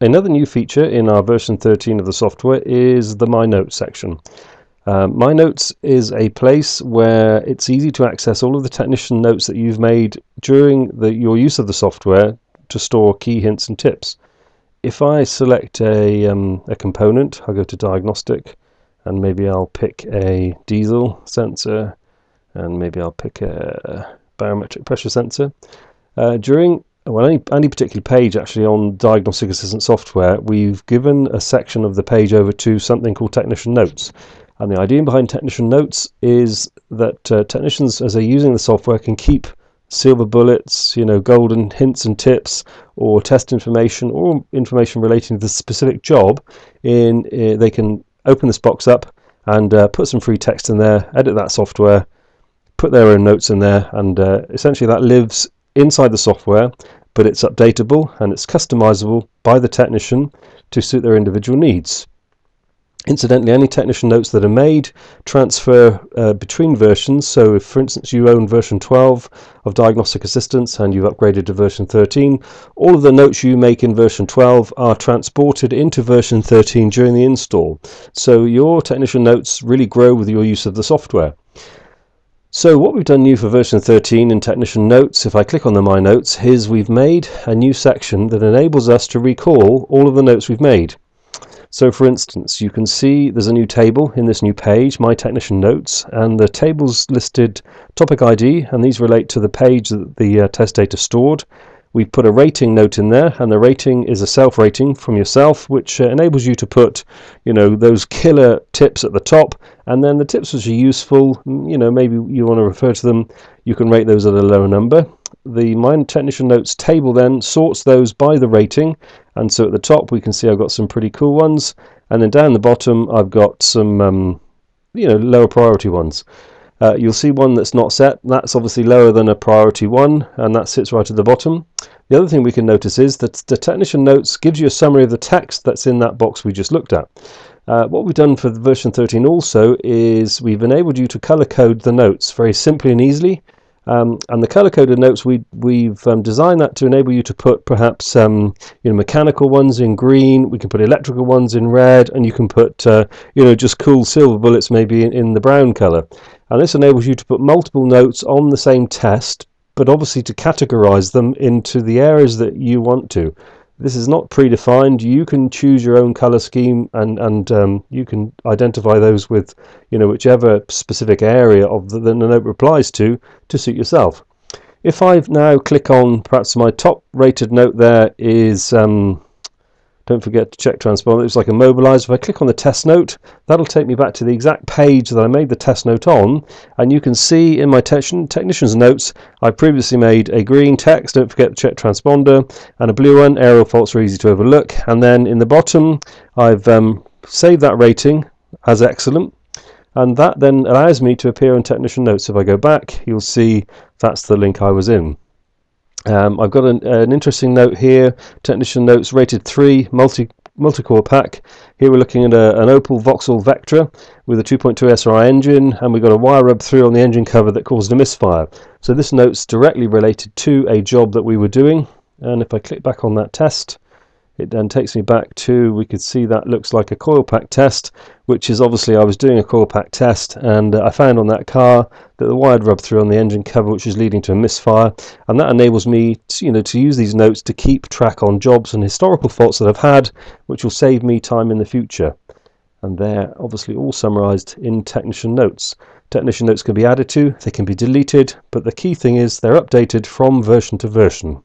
another new feature in our version 13 of the software is the My Notes section. Um, My Notes is a place where it's easy to access all of the technician notes that you've made during the, your use of the software to store key hints and tips. If I select a, um, a component, I'll go to diagnostic and maybe I'll pick a diesel sensor and maybe I'll pick a barometric pressure sensor. Uh, during well, any, any particular page actually on Diagnostic Assistance software, we've given a section of the page over to something called Technician Notes. And the idea behind Technician Notes is that uh, technicians, as they're using the software, can keep silver bullets, you know, golden hints and tips, or test information, or information relating to the specific job. In uh, they can open this box up and uh, put some free text in there, edit that software, put their own notes in there, and uh, essentially that lives inside the software, but it's updatable and it's customizable by the technician to suit their individual needs. Incidentally, any technician notes that are made transfer uh, between versions. So, if, for instance, you own version 12 of Diagnostic Assistance and you've upgraded to version 13, all of the notes you make in version 12 are transported into version 13 during the install. So, your technician notes really grow with your use of the software. So what we've done new for version 13 in Technician Notes, if I click on the My Notes, is we've made a new section that enables us to recall all of the notes we've made. So for instance, you can see there's a new table in this new page, My Technician Notes, and the table's listed topic ID, and these relate to the page that the uh, test data stored. We put a rating note in there, and the rating is a self-rating from yourself, which uh, enables you to put, you know, those killer tips at the top, and then the tips which are useful, mm, you know, maybe you want to refer to them, you can rate those at a lower number. The My Technician Notes table then sorts those by the rating, and so at the top we can see I've got some pretty cool ones, and then down the bottom I've got some, um, you know, lower priority ones. Uh, you'll see one that's not set. That's obviously lower than a priority one, and that sits right at the bottom. The other thing we can notice is that the technician notes gives you a summary of the text that's in that box we just looked at. Uh, what we've done for version 13 also is we've enabled you to color code the notes very simply and easily. Um, and the color coded notes we we've um, designed that to enable you to put perhaps um, you know mechanical ones in green we can put electrical ones in red and you can put uh, you know just cool silver bullets maybe in, in the brown color and this enables you to put multiple notes on the same test, but obviously to categorize them into the areas that you want to. This is not predefined. You can choose your own color scheme and, and um, you can identify those with you know whichever specific area of the, the note applies to to suit yourself. If I now click on perhaps my top rated note there is um, don't forget to check transponder. It's like a mobilizer. If I click on the test note, that'll take me back to the exact page that I made the test note on. And you can see in my technician's notes, I previously made a green text, don't forget to check transponder, and a blue one, aerial faults are easy to overlook. And then in the bottom, I've um, saved that rating as excellent. And that then allows me to appear in technician notes. If I go back, you'll see that's the link I was in. Um, I've got an, an, interesting note here, Technician Notes rated 3, multi multi-core pack. Here we're looking at a, an Opel Vauxhall Vectra with a 2.2 SRI engine and we've got a wire rub through on the engine cover that caused a misfire. So this note's directly related to a job that we were doing and if I click back on that test it then takes me back to, we could see that looks like a coil pack test, which is obviously I was doing a coil pack test and uh, I found on that car that the wire rubbed through on the engine cover, which is leading to a misfire. And that enables me to, you know, to use these notes to keep track on jobs and historical faults that I've had, which will save me time in the future. And they're obviously all summarized in technician notes. Technician notes can be added to, they can be deleted, but the key thing is they're updated from version to version.